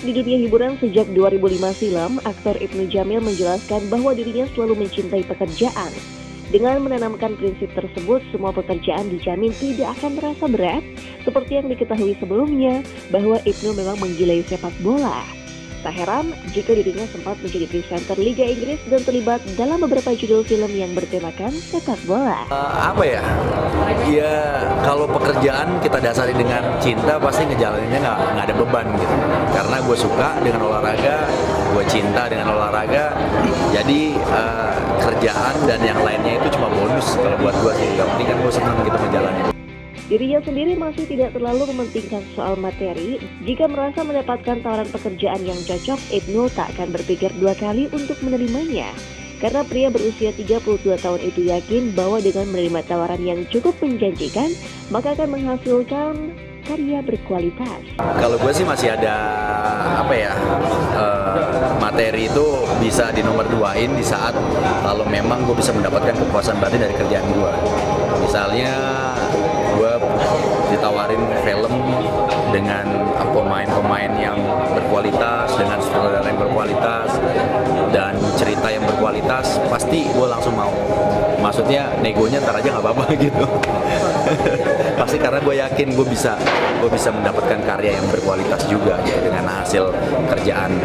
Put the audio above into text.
di dunia hiburan sejak 2005 silam, aktor Ibnu Jamil menjelaskan bahwa dirinya selalu mencintai pekerjaan. Dengan menanamkan prinsip tersebut, semua pekerjaan dijamin tidak akan terasa berat, seperti yang diketahui sebelumnya bahwa Ibnu memang menggilai sepak bola. Tak heran jika dirinya sempat menjadi presenter Liga Inggris dan terlibat dalam beberapa judul film yang bertemakan sepak bola. Uh, apa ya? Ya kalau pekerjaan kita dasari dengan cinta pasti ngejalaninnya nggak nggak ada beban gitu. Karena gue suka dengan olahraga, gue cinta dengan olahraga. Jadi uh, kerjaan dan yang lainnya itu cuma bonus kalau buat gue sih. Yang penting kan gue senang gitu ngejalanin. Dirinya sendiri masih tidak terlalu mementingkan soal materi. Jika merasa mendapatkan tawaran pekerjaan yang cocok, Ibnu tak akan berpikir dua kali untuk menerimanya. Karena pria berusia 32 tahun itu yakin bahwa dengan menerima tawaran yang cukup menjanjikan, maka akan menghasilkan karya berkualitas. Kalau gue sih masih ada apa ya uh, materi itu bisa di nomor duain di saat kalau memang gue bisa mendapatkan kepuasan batin dari kerjaan gue. Misalnya gue ditawarin film dengan pemain-pemain yang berkualitas, dengan sutradara yang berkualitas, dan yang berkualitas, pasti gue langsung mau. Maksudnya negonya ntar aja nggak apa-apa gitu. pasti karena gue yakin gue bisa gue bisa mendapatkan karya yang berkualitas juga gitu dengan hasil kerjaan.